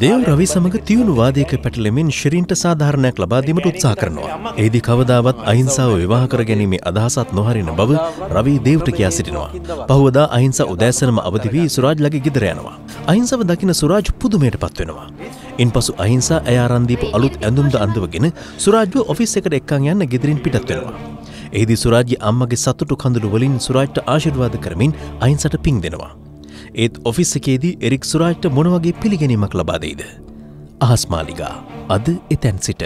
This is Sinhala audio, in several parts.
දේව රවි සමඟ තියුණු වාදයක පැටලෙමින් ශිරීන්ට සාධාරණයක් ලබාදීමට උත්සා කරනවා. ඒදි කවදාවත් අහිංසාව විවාහ කර ගැනීමේ අදහසත් නොහරින බව රවී දේවට කියා සිටිනවා. පහුවදා අහිංස උදෑසනම අවදි වී සුරාජ් ලගේ ගෙදර යනවා. අහිංසව දකින සුරාජ් පුදුමයට පත්වෙනවා. ඉන් පසු අහිංසා ඇයාරන්දීපු අලුත් ඇඳුම්ද අඳවගෙන සුරාජ්ව ඔෆිස් එකට එක්කං යන්න ගෙදරින් පිටත් වෙනවා. එහිදි සුරාජ්‍ය අම්මගේ සතුටු කඳුළු වලින් සුරාජ්ට ආශිර්වාද කරමින් අහිංසට පින් දෙනවා. ඒත් ඔෆිස් එකේදී එරික් සුරාජ්ට මොනවගේ පිළිගැනීමක් ලබාදෙයිද. අහස්මාලිගා අද එතැන් සිට.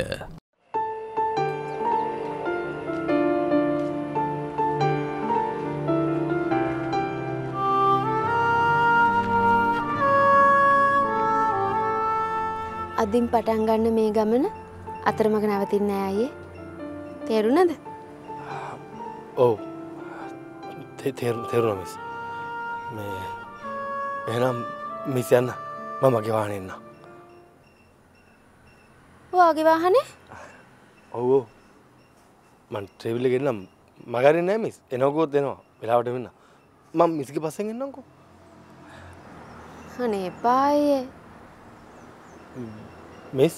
අදින් පටන් ගන්න මේ ගමන අතරමඟ නැවතින්න අයේ තේරුණද ඔව් තෙරුණ මිස් මේ එහෙනම් මිස් යන්න. මම මගේ වාහනෙන්න වාගේ වාහනේ? ඔවෝ මන් ට්‍රේවිල්ල ගෙන්නම් මගරන්න නෑ මිස්. එනකොත් දෙනවා වෙලාවට වෙන්න. මං මිසික පස්සෙන් එන්නකෝ අනේ පායේ මිස්?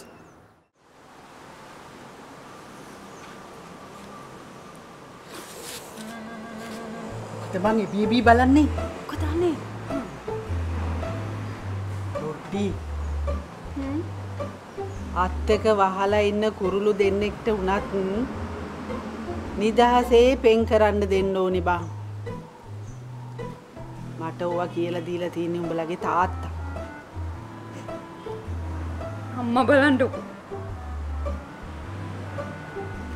තමන් බීබී බලන්නේ රොට්ටි අත්තක වහලා ඉන්න කුරුළු දෙන්නෙක්ට වනත් නිදහසේ පෙන් කරන්න දෙන්න ඕනි බං. මට ඕවා කියලා දීලා තියෙන උඹලගේ තාත්තා. අම්ම බලන්ඩු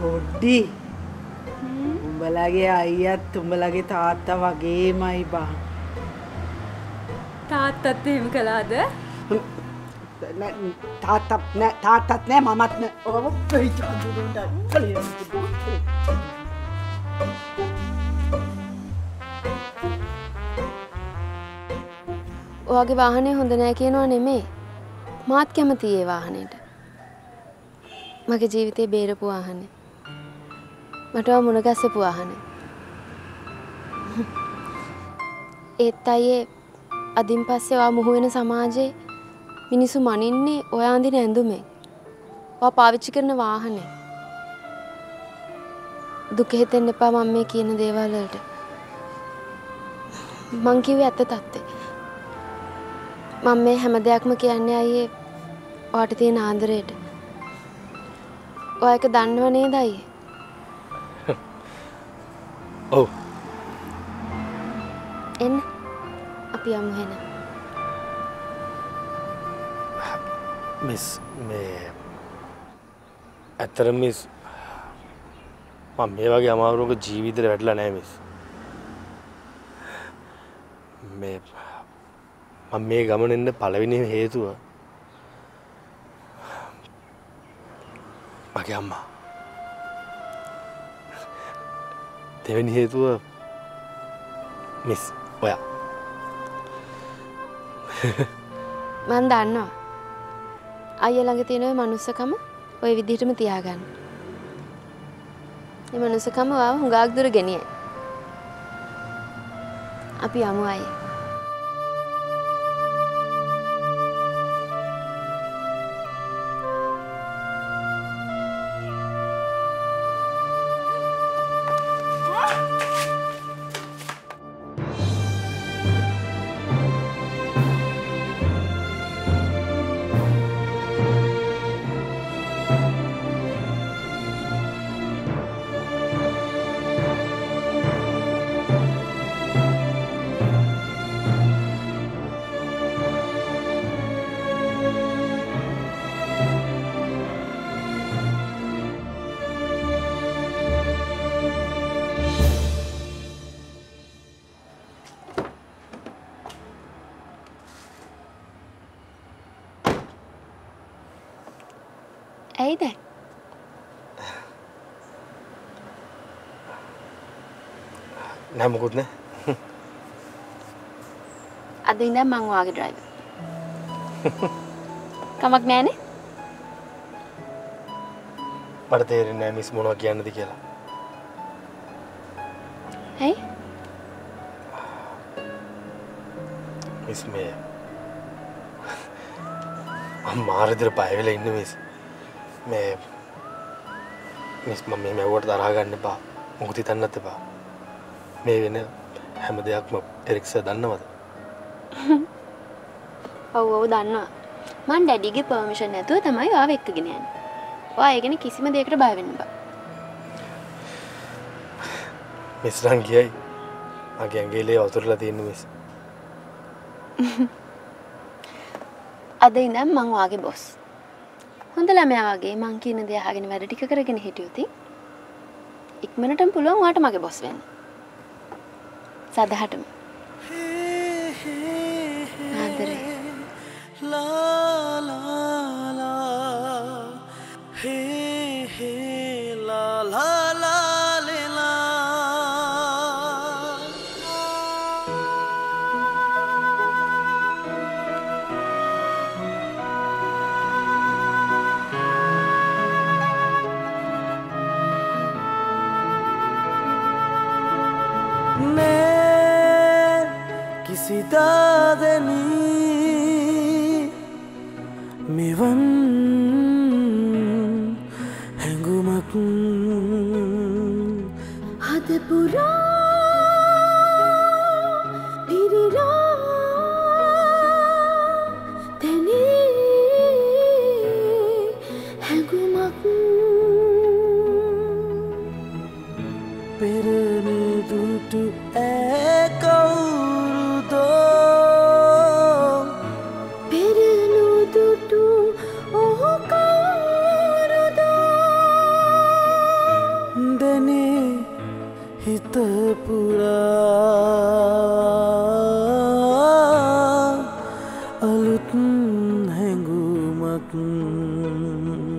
පොඩ්ඩි. උඹලගේ අයියත් උඹලගේ තාත්තා වගේමයි බං. තාත්තත් එහෙම කලාද තාත්තත් නෑ තාත්තත් නෑ මමත් නෑ. ඔව පෙයිචාදුරට ඔයාගේ වාහනේ හොඳ නෑ කියනවා නෙමේ. මාත් කැමති ඒ වාහනයට මගේ ජීවිතේ බේරපු වාහනේ. මට ඔයා මුණගැස්සපු වාහනේ? ඒත් අයියේ අදින් පස්සේ ඔයා මුහු වෙන සමාජයේ මිනිස්සු මනින්නේ ඔයා අඳින ඇඳුමෙන් ඔයා පාවිච්චි කරන වාහනේ දුක හිතෙන්න එපා මම මේ කියන දේවල් වලට මං කිව්වේ ඇත්ත තත්ත්වේ මම මේ හැම දෙයක්ම කියන්නේ අයියේ ඔයාට තියෙන ආදරයට. ඔයා ඒක දන්නව නේද අයියේ? ඔව් එන්න. අපි යමු එහෙනම්. මේ ඇත්තර මිස් මම මේ වගේ අමාරුවක ජීවිතයට වැටලා නෑ මිස්. මේ මම මේ ගමන එන්න පළවෙනි හේතුව මගේ අම්මා. දෙවැනි හේතුව මිස් ඔයා. මං දන්නවා. අයියා ළඟ තියෙන ওই මනුස්සකම ওই විදිහටම තියාගන්න. මේ මනුස්සකම ඔයාව හුඟක් දුර ගෙනියයි. අපි යමු අයියේ. නෑ මොකුත් නෑ අද ඉඳන් මං ඔයාගේ ඩ්‍රයිවර්. කමක් නෑනේ? මට තේරෙන්නේ නෑ මිස් මොනවා කියන්නද කියලා ඇයි? මිස් මේ මම මාරදිර බයවෙලා ඉන්න මිස් මේ මිස් මම මේ මැව්වට තරහගන්න එපා මුකුති තන්නත් එපා මේ වෙන හැම දෙයක්ම එරික්ස දන්නවද ඔව් ඔව් දන්නවා මං ඩැඩිගේ පර්මිෂන් නැතුව තමයි ආව එක්කගෙන යන්නේ. ඔයා ඒ ගැන කිසිම දෙයකට බය වෙන්න බෑ. මිස්රන් කියයි මගේ ඇගේලේ වතුරලා තියන්න මිස් අද ඉඳන් මං වාගේ බොස්. හොඳ ළමයා වගේ මං කියන දේ අහගෙන වැඩ ටික කරගෙන හිටියොත් ඉක්මනටම පුළුවන් ඔයාට මගේ බොස් වෙන්න. සදහටම. අහස්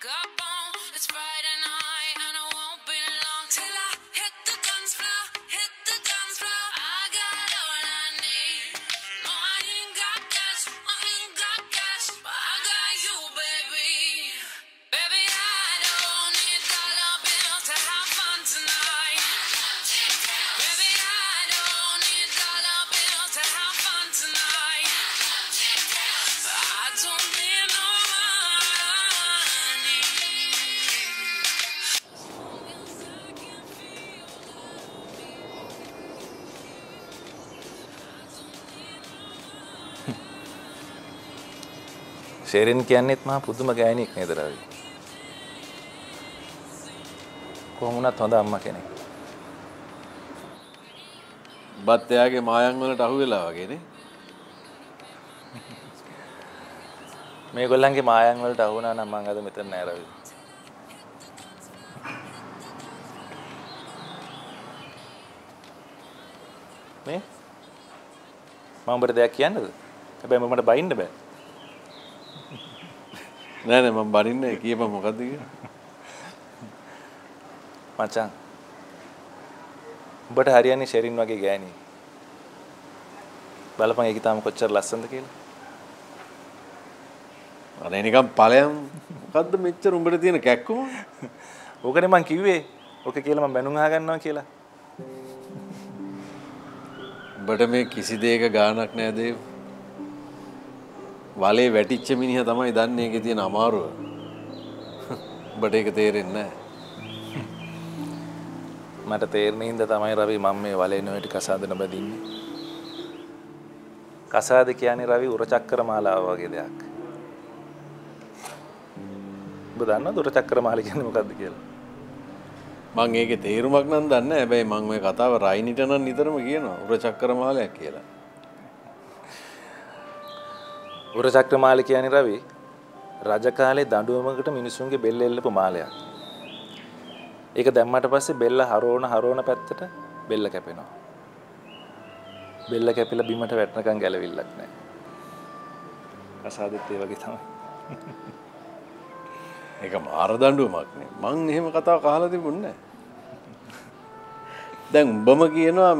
go. It's Friday. ශෙරෙන් කියන්නෙත් මහා පුදුම ගෑණියෙක් නේද රවි? කොහොම වුණත් හොඳ අම්මා කෙනෙක්. බත් එයාගේ මායන් වලට අහු වෙලා වගේනේ. මේගොල්ලන්ගේ මායන් වලට අහු වුණා නම් මං අද මෙතන නෑ රවි. මේ මම උඹට දෙයක් කියන්නද? හැබැයි මට බයින්න බෑ. නෑ නෑ මම බනින්න කියපන් මොකද්ද කියලා. මචං. උඹට හරියන්නේ ෂෙරින් වගේ ගෑණි. බලපන් ඒක තාම කොච්චර ලස්සනද කියලා. අනේ නිකන් ඵලයන් මොකද්ද මෙච්චර උඹට තියෙන කැක්කුම? ඕකනේ මං කිව්වේ. ඕක කියලා මම බැනුම් අහගන්නවා කියලා. උඹට මේ කිසි දෙයක ගාණක් නෑ දේව්. වලේ වැටිච්ච මිනිහා තමයි දන්නේ ඒකේ තියෙන අමාරුව. උඹට ඒක තේරෙන්නේ. මට තේරෙන හින්දා තමයි රවි මම මේ වලේ නොයට කසාද නොබදින්නේ. කසාද කියන්නේ රවි උරචක්‍ර මාලාව වගේ දෙයක්. ඔබ දන්නවද උරචක්‍ර මාලා කියන්නේ මොකක්ද කියලා? මං ඒකේ තේරුමක් නම් දන්නේ නෑ. හැබැයි මං මේ කතාව රයිනිට නම් නිතරම කියනවා. උරචක්‍ර මාලයක් කියලා. උරචක්‍ර මාලා කියන්නේ රවි රජ කාලේ දඬුවමකට මිනිසුන්ගේ බෙල්ල එල්ලපු මාලයක්. ඒක දැම්මට පස්සේ බෙල්ල හරවන හරවන පැත්තට බෙල්ල කැපෙනවා. බෙල්ල කැපිල බිමට වැටනකං ගැලවිල්ලක් නෑ කසාදත් ඒ වගේ තමයි. එක මාරදණ්ඩුවමක්නේ මං එහෙම කතාව කාලා තිබුන්න දැන් උඹම කියනවා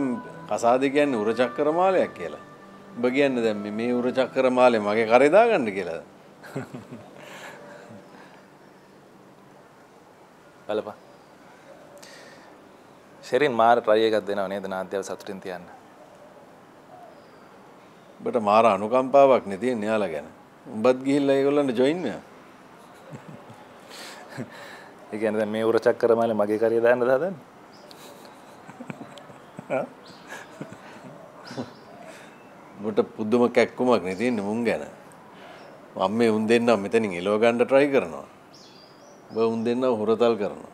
කසාද කියන්න උරචක්කර මාලයක් කියලා. උඹ කියන්න දැම් මේ උරචක්කර මාලය මගේ කරදා ගන්න කියලා. බලපා ශෙරින් මාර ට්‍රයකත් දෙනව නේද නාත්‍යව සතුටින් තියන්න? බට මාර අනුකම්පාවක් නැතිය න්යාලා ගැන. උඹත් ගිහිල්ල ඒගොල්ලන්න ජොයින්න එකන මේ උරචක් කරමල මගේ කරය දන්න දන්න බට පුද්දුම කැක්කුමක් නැතින්න මුන් ගැන. මම මේ උන් දෙන්නම් මෙතනින් එලෝ ගණ්ඩ ට්‍රයි කරනවා. බ උන් දෙන්න හොරතල් කරනවා.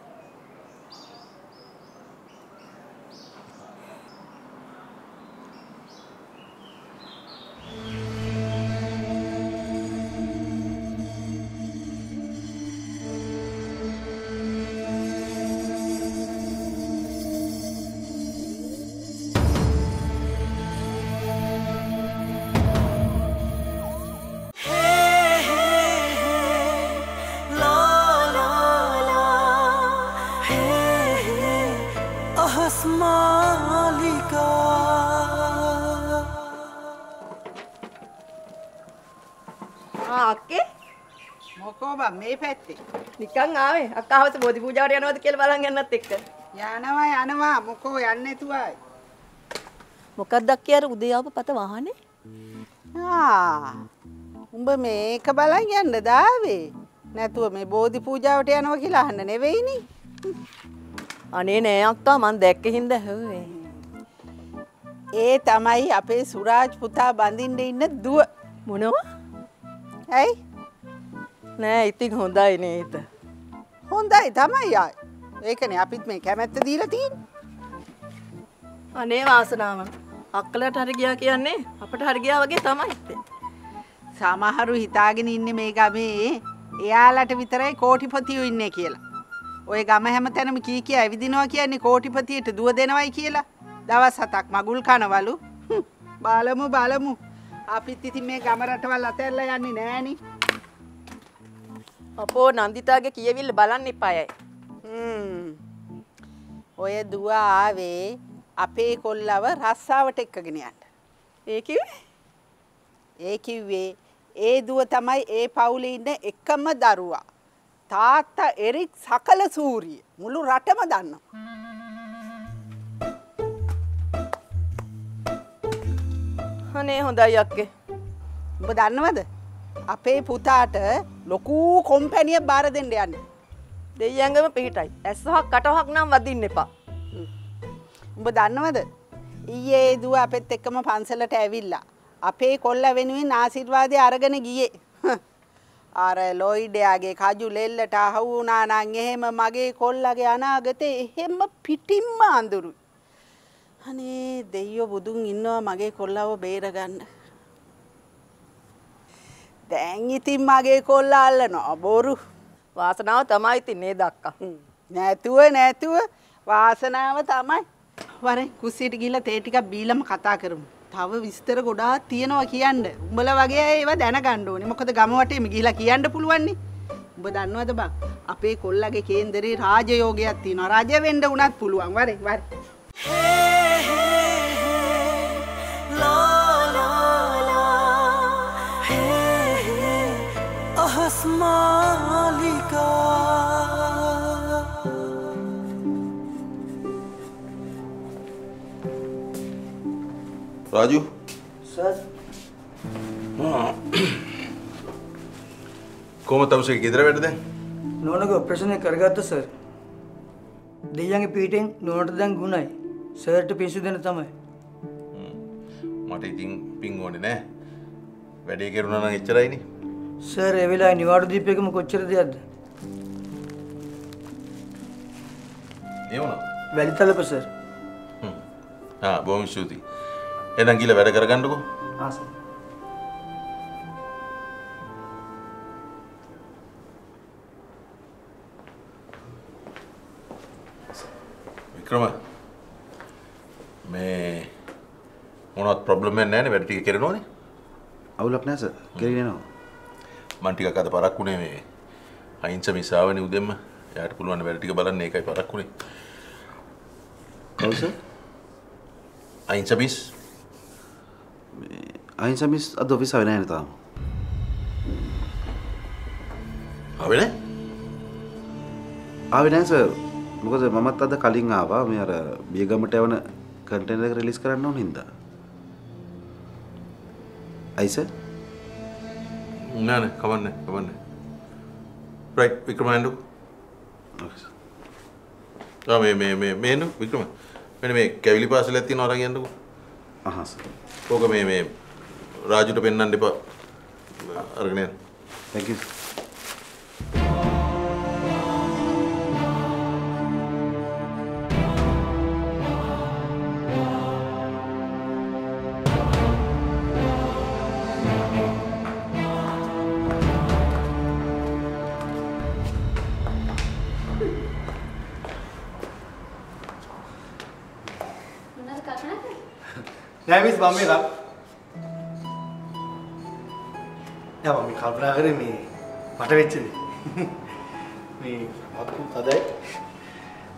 මේ පැත්තේ. නිකන් ආවේ. අක්කාවස බෝධි පූජාවට යනවද කියලා බලන් යන්නත් එක්ක. යනවා යනවා. මොකෝ යන්නේ නැතුවයි මොකක්ද අක්කේ අර උදේ ආව පත වාහනේ ආ උඹ මේක බලන් යන්න දාවේ. නැතුව මේ බෝධි පූජාවට යනවා කියලා අහන්න නෙවෙයිනේ. අනේ නෑ අක්කා මං දැක්ක හින්දා හොවේ ඒ තමයි අපේ සුරාජ් පුතා බඳින්න ඉන්න දුව. මොනවා? ඇයි නෑ ඉතින් හොඳයි නේද හොඳයි තමයි ආයි ඒකනේ අපිත් මේ කැමැත්ත දීලා තියෙන්නේ අනේ වාසනාව අක්කලට හරි ගියා කියන්නේ අපට හරි ගියා වගේ තමයි සමහරු හිතාගෙන ඉන්නේ මේ ගමේ එයාලට විතරයි කෝටිපතියෝ ඉන්නේ කියලා. ඔය ගම හැම තැනම කී කිය ඇවිදිනවා කියන්නේ කෝටිපතියට දුව දෙනවයි කියලා. දවස් හතක් මගුල් කනවලු. බලමු බලමු. අපිත් ඉතින් මේ ගම රටවල් අතහැරලා යන්නේ නෑනේ. අපෝ නන්දිතාගේ කියවිල්ල බලන්න එපායයි. ඔය දුව ආවේ අපේ කොල්ලව රස්සාවට එක්කගෙන යන්න. ඒ කිව්වේ? ඒ කිව්වේ ඒ දුව තමයි ඒ පවුලේ ඉන්න එකම දරුවා. තාත්තා එරික් සකල සූරිය මුළු රටම දන්නවා. අනේ හොඳයි අක්කේ. උඹ දන්නවද? අපේ පුතාට ලොකු කොම්පැනියක් බාර දෙන්න යන්නේ. දෙයියංගම පිහිටයි. ඇස්සහක් කටහක් නම් වදින්න එපා. උඹ දන්නවද? ඊයේ ඒ දුව අපෙත් එක්කම පන්සලට ඇවිල්ලා අපේ කොල්ල වෙනුවෙන් ආශිර්වාදය අරගෙන ගියේ. අර ලොයිඩයාගේ කජු ලෙල්ලට අහු වුණා නම් එහෙම මගේ කොල්ලගේ අනාගතේ එහෙම පිටින්ම අඳුරුයි. අනේ දෙයියෝ බුදුන් ඉන්නවා මගේ කොල්ලව බේරගන්න. දැන් ඉතින් මගේ කොල්ල අල්ලනවා බොරු. වාසනාව තමයි ඉතින් නේද අක්කා. නැතුව නැතුව වාසනාව තමයි. වරෙන් කුස්සියට ගිහිල්ලා තේ ටිකක් බීලම කතා කරමු. තව විස්තර ගොඩාක් තියෙනවා කියන්න. උඹලා වගේ අය ඒවා දැනගන්න ඕනේ. මොකද ගම වටේම ගිහිල්ලා කියන්න පුළුවන් නේ. උඹ දන්නවද බං? අපේ කොල්ලගේ කේන්දරේ රාජයෝගයක් තියෙනවා. රජ වෙන්න උනත් පුළුවන්. වරේ වරේ. රාජු කොහොම තවසේ ගෙදර වැඩ දැන් නෝනක ඔපරේෂන් එක කරගත්ත සර්. දෙයියන්ගේ පීටෙන් නෝනට දැන් ගුණයි. සර්ට පිස්සු දෙන තමයි. මට ඉතින් පින් ඕනේ නෑ වැඩේ කෙරුණා නම් එච්චරයිනේ සර් ඒ වෙලාවේ නිවාඩු දීපේකම කොච්චර දෙයක්ද? ඒ වුණා වැලිතලප සර්. ආ බොහොම ස්තුතියි එහෙනම් ගිහලා වැඩ කරගන්නකෝ ආ සර්. වික්‍රම මේ මොනවත් ප්‍රොබ්ලම් එකක් නැහැ නේ වැඩ ටික කරනෝනේ. අවුලක් නැහැ සර්. කරගෙනවා. මං ටිකක් අද පරක් වුණේ මේ අහිංස මිසාවනේ උදෙන්ම. එයාට පුළුවන් වැඩ ටික බලන්න ඒකයි පරක් වුණේ. කවුද sir? Ahimsa miss Ahimsa miss අද ඔෆිස් ආවේ නැහැ නේ තාම. ආවේ නැහැ? ආවේ නැහැ සර්. මොකද මමත් අද කලින් ආවා මේ අර බියගමට යවන එක රිලීස් කරන්න ඕන හින්දා. අයි සර්? නෑ නෑ කවන්නේ කවන්නේ. රයිට් වික්‍රමයන්ඩු. ආ මේ මේ මේ මේනු වික්‍රම. මෙන්න මේ කැවිලි පාසලක් තියෙනවා අරන් යන්නකෝ. අහහ සර්. ඕක මේ මේ රාජුට පෙන්වන්න එපා. අරගෙන යන්න. Thank you. නෑ මිස් මම මේක යා මම කල්පනා කරේ මේ මට වෙච්ච දේ මේ මතු තදයි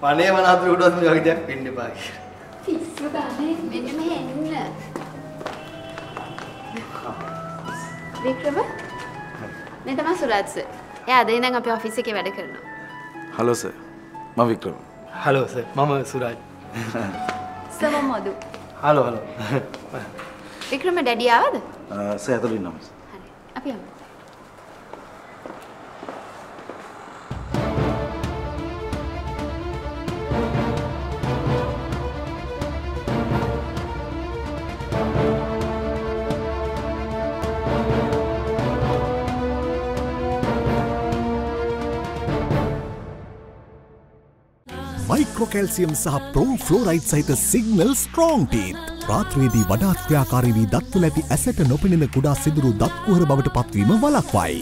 මනේ මන අතර උඩවත් මේ වගේ දෙයක් වෙන්න එපා කියලා පිස්සු ගානේ මෙන්න මෙහෙ එන්න. වික්‍රම මේ තමයි සුරජ් සර්. එයා අද ඉඳන් අපේ ඔෆිස් එකේ වැඩ කරනවා. Hello sir. මම වික්‍රම. හලෝ සර් මම සුරජ් සම මොදු. හලෝ හලෝ වික්‍රම ඩැඩි ආවද? සර් ඇතුළේ ඉන්නවා මිස්. අපි යමු. මයික්‍රෝකැල්සියම් සහ ප්‍රෝ ෆ්ලෝරයිට් සහිත සිගනල් ස්ට්‍රෝං ටීත් රාත්‍රයේදී වඩාත් ක්‍රියාකාරී වී දත්ව ලැබි ඇසට නොපෙනෙන කුඩා සිදුරු දත්කුහර බවට පත්වීම වලක්වයි.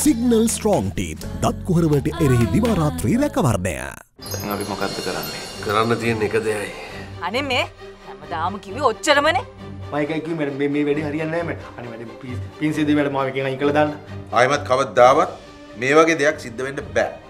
සිගනල් ස්ට්‍රෝං ටීත් දත්කුහරවට එරෙහි දිවාරාත්‍රී රැකවරණය. දැන් අපි මොකද්ද කරන්නේ? කරන්න තියෙන එක දෙයයි. අනේ මේ හැමදාම කිව්වේ ඔච්චරමනේ. මයිකයි කිව්වේ මට මේ මේ වැඩේ හරියන්නේ නැහැ මට අනේ වැඩේ පින් සිද්ධ වෙලා මාව එකෙන් අයින් කළා දාන්න ආයමත් කවදාවත් මේ වගේ දෙයක් සිද්ධ වෙන්න බෑ.